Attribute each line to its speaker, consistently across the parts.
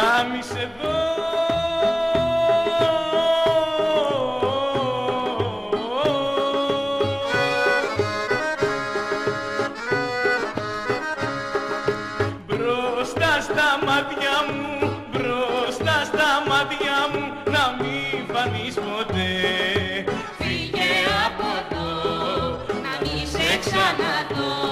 Speaker 1: μη σε δω Μπροστά στα μάτια μου, μπροστά στα μάτια μου να μην φανείς ποτέ
Speaker 2: Φύγε από εδώ, να μη σε ξαναδώ.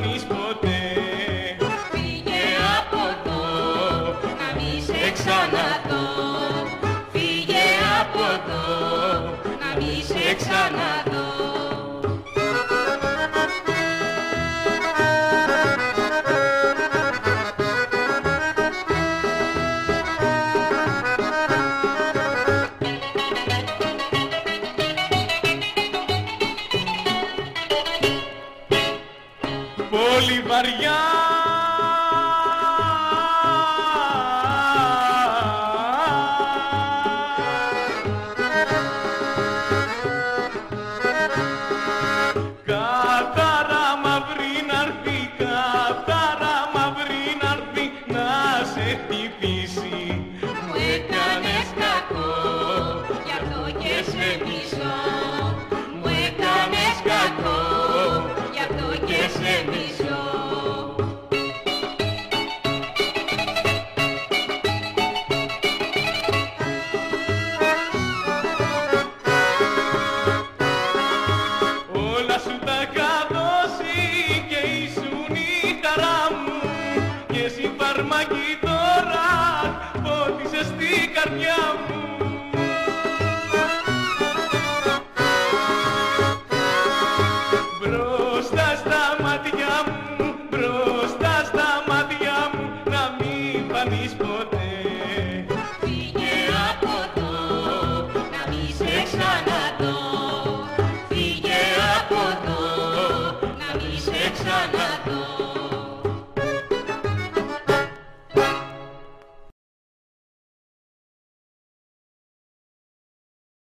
Speaker 1: μην φανείς ποτέ
Speaker 2: Φύγε από εδώ, να μη σε ξαναδώ. Φύγε από εδώ, να μη σε ξαναδώ.
Speaker 1: Βαριά. Καθαρά μαύρη να'ρθεί, καθαρά μαύρη να'ρθεί να σε χτυπήσει.
Speaker 2: Μου έκανες κακό, back up.